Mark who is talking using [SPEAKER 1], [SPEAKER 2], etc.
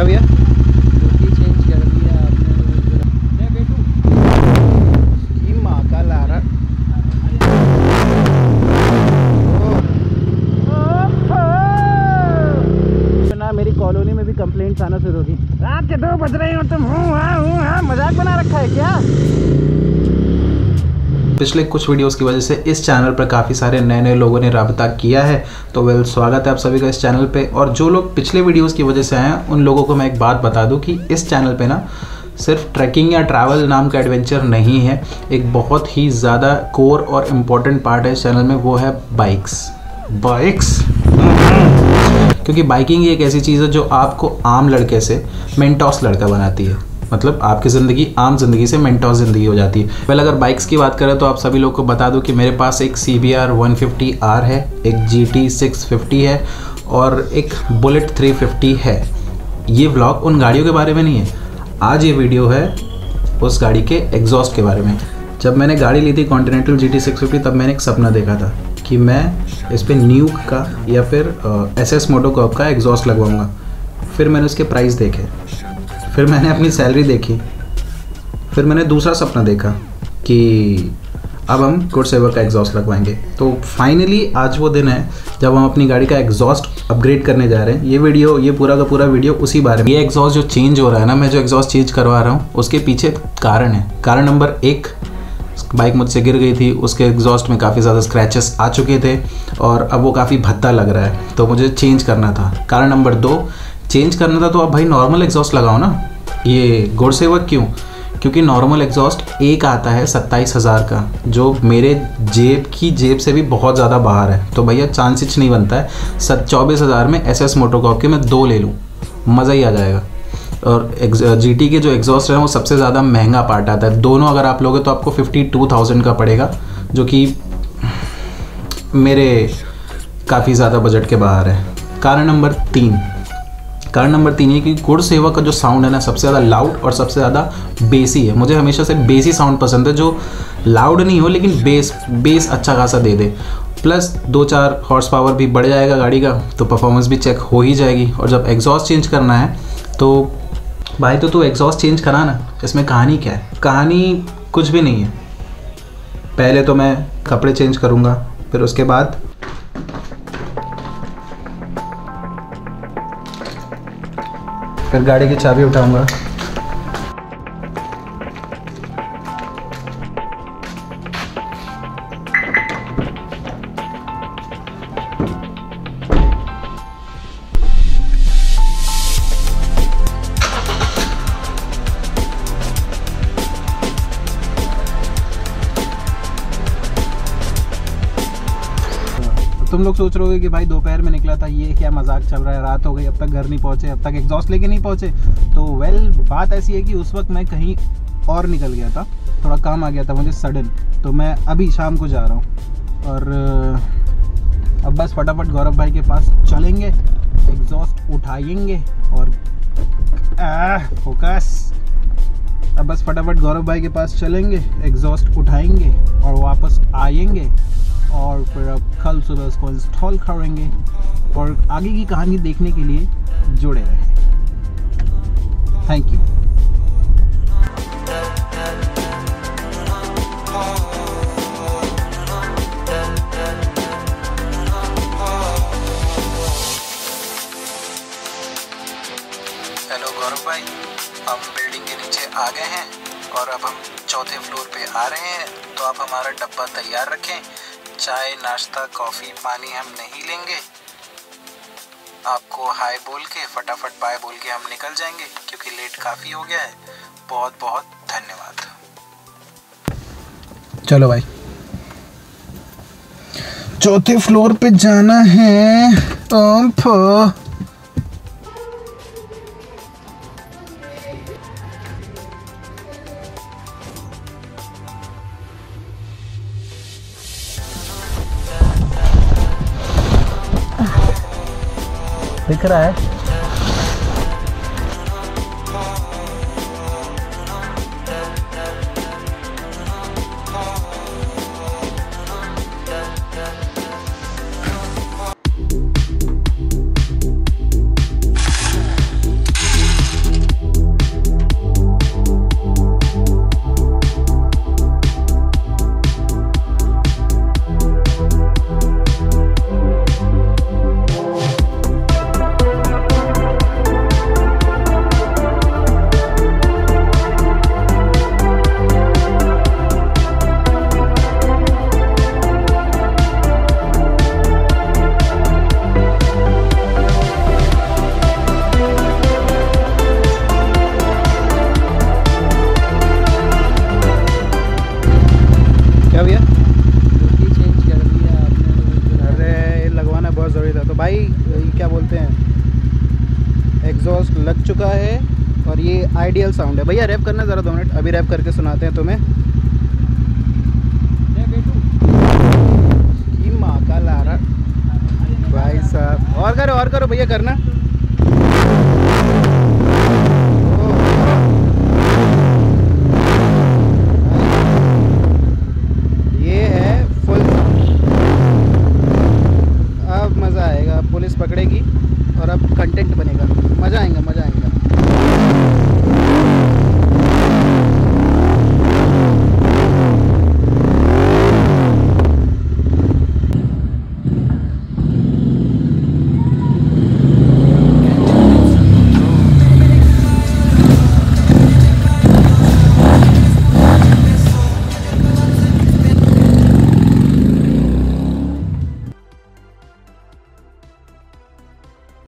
[SPEAKER 1] क्या भैया? मेरी कॉलोनी में भी कंप्लेंट्स आना शुरू होगी रात के दो बज रहे हो तुम हूँ हाँ हूँ हाँ मज़ाक बना रखा है क्या?
[SPEAKER 2] पिछले कुछ वीडियोस की वजह से इस चैनल पर काफ़ी सारे नए नए लोगों ने रबता किया है। तो वेल, स्वागत है आप सभी का इस चैनल पे। और जो लोग पिछले वीडियोस की वजह से आए हैं, उन लोगों को मैं एक बात बता दूँ कि इस चैनल पे ना सिर्फ़ ट्रैकिंग या ट्रैवल नाम का एडवेंचर नहीं है। एक बहुत ही ज़्यादा कोर और इम्पोर्टेंट पार्ट है इस चैनल में, वो है बाइक्स। बाइक्स? क्योंकि बाइकिंग एक ऐसी चीज़ है जो आपको आम लड़के से, मेंटॉस लड़का बनाती है। मतलब आपकी ज़िंदगी आम ज़िंदगी से मेंटॉस ज़िंदगी हो जाती है। पहले अगर बाइक्स की बात करें तो आप सभी लोग को बता दूँ कि मेरे पास एक C B R one fifty R है, एक जी टी सिक्स फिफ्टी है और एक बुलेट थ्री फिफ्टी है। ये व्लॉग उन गाड़ियों के बारे में नहीं है। आज ये वीडियो है उस गाड़ी के एग्जॉस्ट के बारे में। जब मैंने गाड़ी ली थी Continental G T six fifty तब मैंने एक सपना देखा था कि मैं इस पर न्यूक का या फिर एस एस मोटोकॉप का एग्जॉस्ट लगवाऊँगा। फिर मैंने उसके प्राइस देखे। फिर मैंने अपनी सैलरी देखी। फिर मैंने दूसरा सपना देखा कि अब हम गुड सेवर का एग्जॉस्ट लगवाएँगे। तो फाइनली आज वो दिन है, जब हम अपनी गाड़ी का एग्जॉस्ट अपग्रेड करने जा रहे हैं। ये वीडियो ये पूरा का पूरा वीडियो उसी बारे में। ये एग्जॉस्ट जो चेंज हो रहा है ना, मैं जो एग्जॉस्ट चेंज करवा रहा हूँ, उसके पीछे कारण है। कारण नंबर एक बाइक मुझसे गिर गई थी, उसके एग्जॉस्ट में काफ़ी ज़्यादा स्क्रैचेस आ चुके थे और अब वो काफ़ी भद्दा लग रहा है। तो मुझे चेंज करना था। कारण नंबर दो चेंज करना था तो अब भाई नॉर्मल एग्जॉस्ट लगाओ ना। ये गुड सेवक क्यों? क्योंकि नॉर्मल एग्जॉस्ट एक आता है सत्ताईस हज़ार का, जो मेरे जेब की जेब से भी बहुत ज़्यादा बाहर है। तो भैया चांसिच नहीं बनता है। सत चौबीस हज़ार में एस एस मोटोकॉप के मैं दो ले लूँ। मज़ा ही आ जाएगा। और जी टी के जो एग्जॉस्ट है, वो सबसे ज़्यादा महँगा पार्ट आता है। दोनों अगर आप लोगे तो आपको फिफ्टी टू थाउज़ेंड का पड़ेगा, जो कि मेरे काफ़ी ज़्यादा बजट के बाहर है। कारण नंबर तीन। कारण नंबर तीन ये कि गुड़ सेवा का जो साउंड है ना, सबसे ज़्यादा लाउड और सबसे ज़्यादा बेसी है। मुझे हमेशा से बेसी साउंड पसंद है, जो लाउड नहीं हो, लेकिन बेस बेस अच्छा खासा दे दे। प्लस दो चार हॉर्स पावर भी बढ़ जाएगा गाड़ी का तो परफॉर्मेंस भी चेक हो ही जाएगी। और जब एग्जॉस्ट चेंज करना है तो भाई तो तू एग्जॉस्ट चेंज करा ना, इसमें कहानी क्या है? कहानी कुछ भी नहीं है। पहले तो मैं कपड़े चेंज करूँगा, फिर उसके बाद फिर गाड़ी की चाबी उठाऊँगा। तुम लोग सोच रहे हो कि भाई दोपहर में निकला था, ये क्या मज़ाक चल रहा है, रात हो गई, अब तक घर नहीं पहुँचे, अब तक एग्जॉस्ट लेके नहीं पहुँचे। तो वेल बात ऐसी है कि उस वक्त मैं कहीं और निकल गया था, थोड़ा काम आ गया था मुझे सडन तो मैं अभी शाम को जा रहा हूँ। और अब बस फटाफट गौरव भाई के पास चलेंगे एग्जॉस्ट उठाएँगे और फोकस अब बस फटाफट गौरव भाई के पास चलेंगे एग्जॉस्ट उठाएँगे और वापस आएँगे। और फिर अब कल सुबह उसको इंस्टॉल करेंगे और आगे की कहानी देखने के लिए जुड़े रहें। थैंक यू हेलो गौरव भाई हम बिल्डिंग के नीचे आ गए हैं और अब हम चौथे फ्लोर पे आ रहे हैं। तो आप हमारा डब्बा तैयार रखें। चाय, नाश्ता, कॉफ़ी, पानी हम नहीं लेंगे। आपको हाय बोल के, फटाफट बाय बोल के हम निकल जाएँगे, क्योंकि लेट काफ़ी हो गया है। बहुत बहुत धन्यवाद। चलो भाई। चौथे फ्लोर पे जाना है। दिख रहा है। बहुत ज़रूरी था। तो भाई क्या बोलते हैं? एग्जॉस्ट लग चुका है और ये आइडियल साउंड है। भैया रैप करना ज़रा दो मिनट। अभी रैप करके सुनाते हैं तुम्हें। माँ का लारा। भाई साहब, और करो और करो भैया, करना।